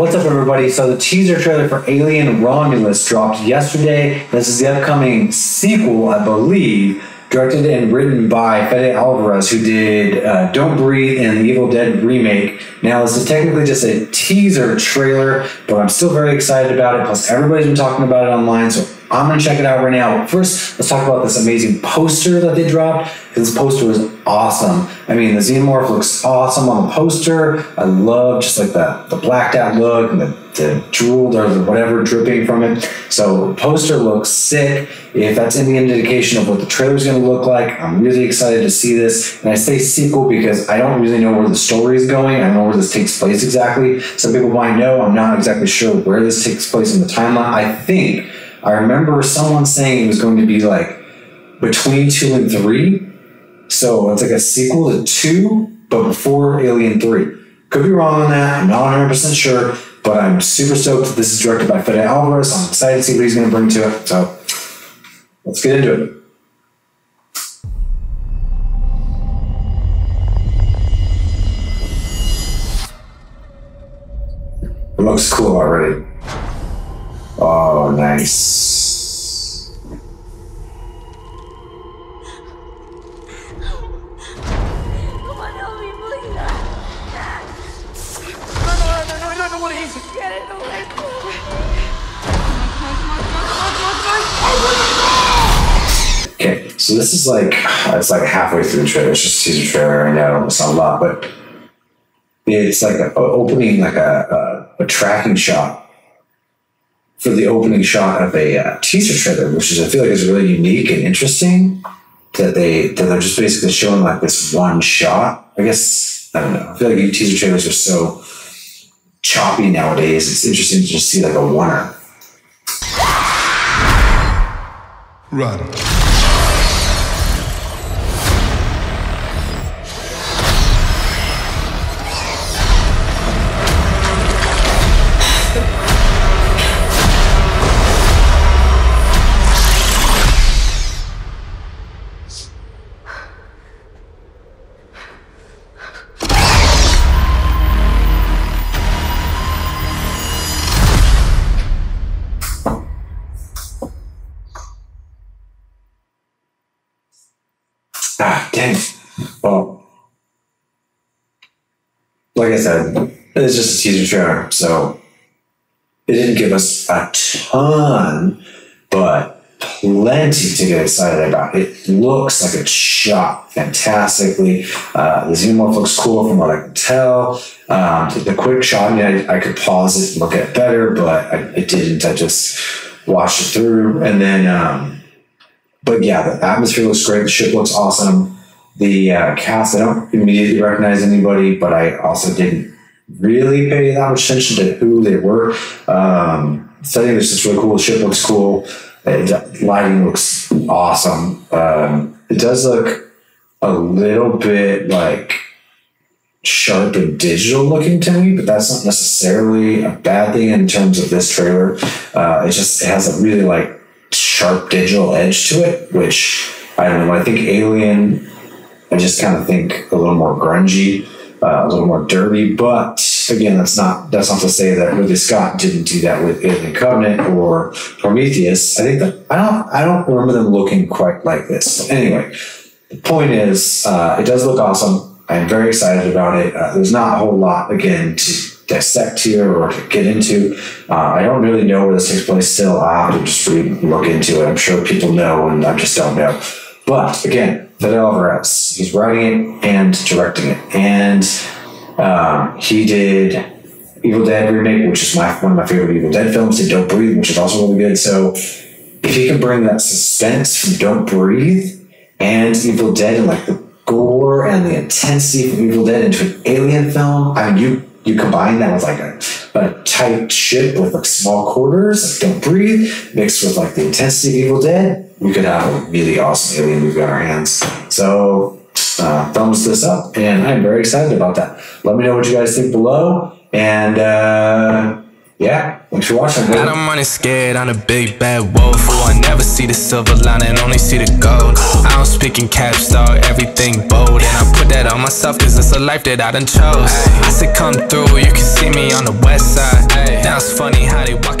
What's up, everybody? So, the teaser trailer for Alien Romulus dropped yesterday. This is the upcoming sequel, I believe, directed and written by Fede Alvarez, who did uh, Don't Breathe and the Evil Dead remake. Now, this is technically just a teaser trailer, but I'm still very excited about it. Plus, everybody's been talking about it online, so I'm gonna check it out right now. First, let's talk about this amazing poster that they dropped. This poster was awesome. I mean, the xenomorph looks awesome on the poster. I love just like the, the blacked out look and the, the or the whatever dripping from it. So, the poster looks sick. If that's any indication of what the trailer's gonna look like, I'm really excited to see this. And I say sequel because I don't really know where the story is going. I don't know where this takes place exactly. Some people might know. I'm not exactly sure where this takes place in the timeline. I think I remember someone saying it was going to be like between two and three. So it's like a sequel to two, but before Alien 3. Could be wrong on that. I'm not 100% sure, but I'm super stoked that this is directed by Fede Alvarez. I'm excited to see what he's going to bring to it. So let's get into it. It looks cool already. Oh, nice. No, no, no, no. Get it away. Okay, so this is like it's like halfway through the trailer. It's just a teaser trailer. I know it's not a lot, but it's like a opening, like a, a, a tracking shot for the opening shot of a uh, teaser trailer, which is I feel like is really unique and interesting. That they that they're just basically showing like this one shot. I guess I don't know. I feel like teaser trailers are so choppy nowadays. It's interesting to just see like a oner. Run. Dang. Well, like I said, it's just a teaser trailer, so it didn't give us a ton, but plenty to get excited about. It looks like it's shot fantastically. Uh, the xenomorph looks cool from what I can tell. Um, the, quick shot, I mean, I, I could pause it and look at it better, but I, it didn't. I just watched it through, and then. Um, but yeah, the atmosphere looks great. The ship looks awesome. The uh, cast, I don't immediately recognize anybody, but I also didn't really pay that much attention to who they were. Um, I think it's just really cool. The ship looks cool. It, lighting looks awesome. Um, it does look a little bit like sharp and digital looking to me, but that's not necessarily a bad thing in terms of this trailer. Uh, it just it has a really like sharp digital edge to it, which I don't know. I think Alien, I just kind of think a little more grungy, uh, a little more dirty. But again, that's not that's not to say that Ridley Scott didn't do that with Alien Covenant or Prometheus. I think that I don't I don't remember them looking quite like this. Anyway, the point is, uh, it does look awesome. I'm very excited about it. Uh, there's not a whole lot again to dissect here or to get into. Uh, I don't really know where this takes place still. I'll have to just read, look into it. I'm sure people know, and I just don't know. But again, Fede Alvarez, he's writing it and directing it, and um, he did Evil Dead remake, which is my one of my favorite Evil Dead films. Did Don't Breathe, which is also really good. So if he can bring that suspense from Don't Breathe and Evil Dead and like the gore and the intensity from Evil Dead into an alien film, I mean, you you combine that with like a, a tight ship with like small quarters, like Don't Breathe, mixed with like the intensity of Evil Dead, we could have a really awesome alien movie on our hands. So, uh, thumbs this up, and I'm very excited about that. Let me know what you guys think below, and uh, yeah, thanks for watching. Now I'm running scared, I'm a big bad wolf. I never see the silver lining, only see the gold. I don't speak in caps, dog, everything bold. And I put that on myself cause it's a life that I done chose. I said come through, you can see me on the west side. Now it's funny how they walk